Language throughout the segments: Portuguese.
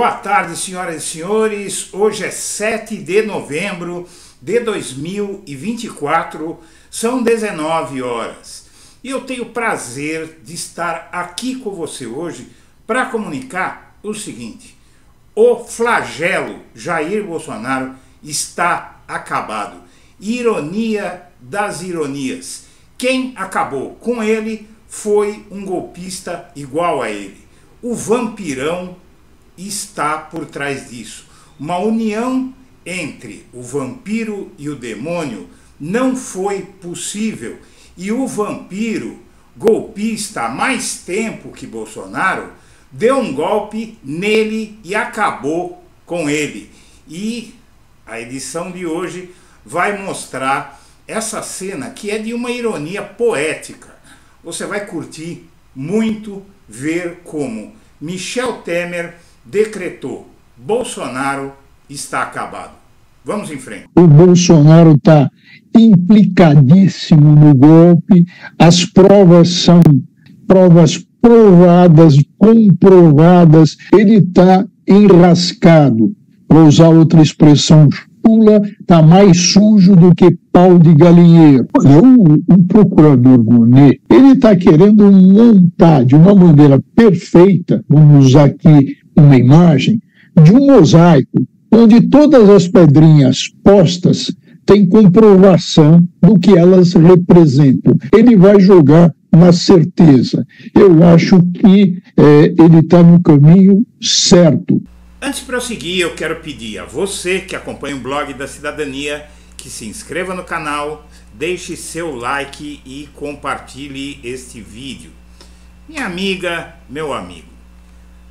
Boa tarde, senhoras e senhores. Hoje é 7 de novembro de 2024, são 19 horas. E eu tenho o prazer de estar aqui com você hoje para comunicar o seguinte: o flagelo Jair Bolsonaro está acabado. Ironia das ironias. Quem acabou com ele foi um golpista igual a ele. O vampirão está por trás disso. Uma união entre o vampiro e o demônio não foi possível. E o vampiro, golpista há mais tempo que Bolsonaro, deu um golpe nele e acabou com ele. E a edição de hoje vai mostrar essa cena que é de uma ironia poética. Você vai curtir muito ver como Michel Temer decretou: Bolsonaro está acabado. Vamos em frente. O Bolsonaro está implicadíssimo no golpe, as provas são provas provadas, comprovadas, ele está enrascado. Para usar outra expressão Pula está mais sujo do que pau de galinheiro. O, o procurador Gonet, ele está querendo montar de uma maneira perfeita, vamos usar aqui uma imagem, de um mosaico, onde todas as pedrinhas postas têm comprovação do que elas representam. Ele vai jogar na certeza. Eu acho que é, ele está no caminho certo. Antes de prosseguir, eu quero pedir a você que acompanha o blog da cidadania que se inscreva no canal, deixe seu like e compartilhe este vídeo. Minha amiga, meu amigo,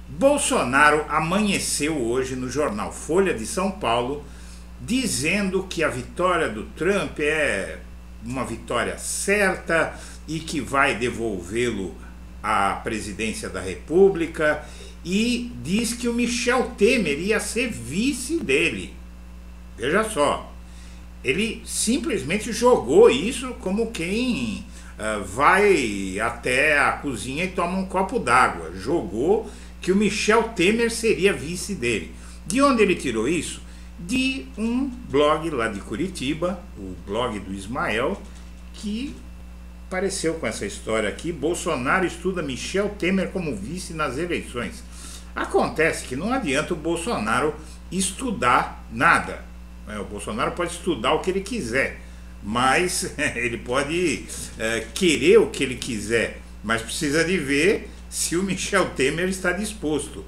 Bolsonaro amanheceu hoje no jornal Folha de São Paulo dizendo que a vitória do Trump é uma vitória certa e que vai devolvê-lo à presidência da República e diz que o Michel Temer ia ser vice dele. Veja só, ele simplesmente jogou isso como quem uh, vai até a cozinha e toma um copo d'água. Jogou que o Michel Temer seria vice dele. De onde ele tirou isso? De um blog lá de Curitiba, o blog do Ismael, que apareceu com essa história aqui. Bolsonaro estuda Michel Temer como vice nas eleições. Acontece que não adianta o Bolsonaro estudar nada. Né? O Bolsonaro pode estudar o que ele quiser, mas ele pode é, querer o que ele quiser, mas precisa de ver se o Michel Temer está disposto.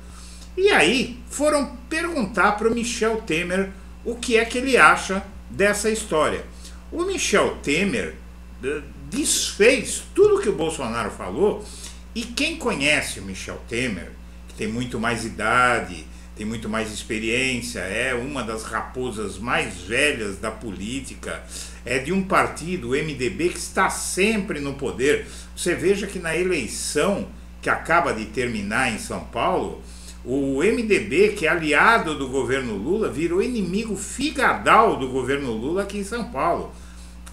E aí foram perguntar para o Michel Temer o que é que ele acha dessa história. O Michel Temer uh, desfez tudo que o Bolsonaro falou e quem conhece o Michel Temer que tem muito mais idade, tem muito mais experiência, é uma das raposas mais velhas da política, é de um partido, o MDB, que está sempre no poder. Você veja que na eleição que acaba de terminar em São Paulo, o MDB, que é aliado do governo Lula, virou inimigo figadal do governo Lula aqui em São Paulo.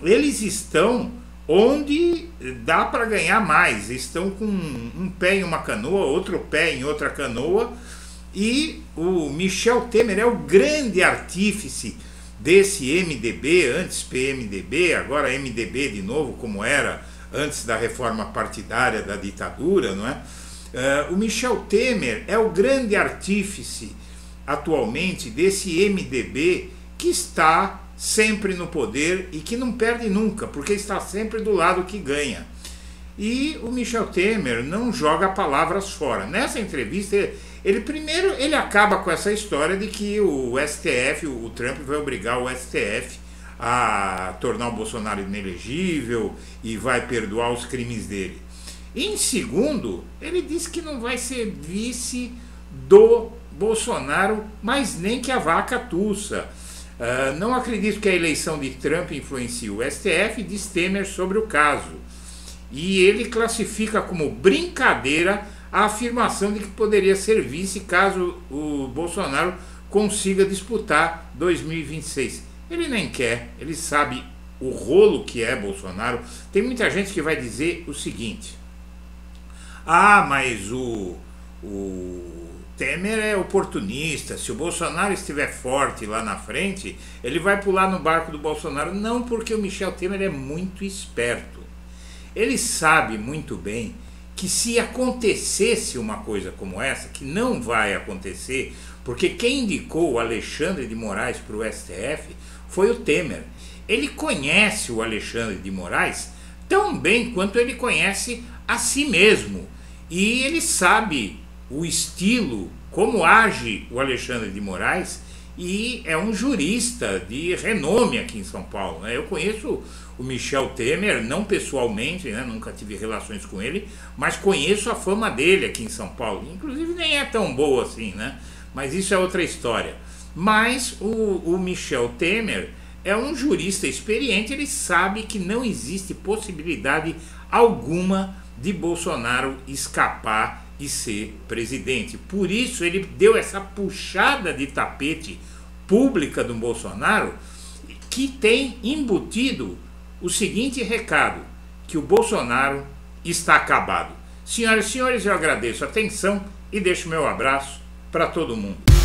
Eles estão onde dá para ganhar mais. Estão com um pé em uma canoa, outro pé em outra canoa, e o Michel Temer é o grande artífice desse MDB, antes PMDB, agora MDB de novo, como era antes da reforma partidária da ditadura, não é? Uh, o Michel Temer é o grande artífice atualmente desse MDB que está sempre no poder e que não perde nunca, porque está sempre do lado que ganha. E o Michel Temer não joga palavras fora. Nessa entrevista, ele, ele primeiro ele acaba com essa história de que o STF, o, o Trump vai obrigar o STF a tornar o Bolsonaro inelegível e vai perdoar os crimes dele. Em segundo, ele disse que não vai ser vice do Bolsonaro, mas nem que a vaca tussa. Uh, não acredito que a eleição de Trump influencie o STF, diz Temer sobre o caso. E ele classifica como brincadeira a afirmação de que poderia ser vice caso o Bolsonaro consiga disputar 2026. Ele nem quer, ele sabe o rolo que é Bolsonaro. Tem muita gente que vai dizer o seguinte: ah, mas o, o Temer é oportunista. Se o Bolsonaro estiver forte lá na frente, ele vai pular no barco do Bolsonaro. Não porque o Michel Temer é muito esperto. Ele sabe muito bem que se acontecesse uma coisa como essa, que não vai acontecer, porque quem indicou o Alexandre de Moraes para o STF foi o Temer. Ele conhece o Alexandre de Moraes tão bem quanto ele conhece a si mesmo. E ele sabe o estilo, como age o Alexandre de Moraes, e é um jurista de renome aqui em São Paulo. Né? Eu conheço o Michel Temer, não pessoalmente, né? nunca tive relações com ele, mas conheço a fama dele aqui em São Paulo. Inclusive nem é tão boa assim, né? Mas isso é outra história. Mas o, o Michel Temer é um jurista experiente, ele sabe que não existe possibilidade alguma de Bolsonaro escapar e ser presidente. Por isso ele deu essa puxada de tapete pública do Bolsonaro que tem embutido o seguinte recado: que o Bolsonaro está acabado. Senhoras e senhores, eu agradeço a atenção e deixo meu abraço para todo mundo.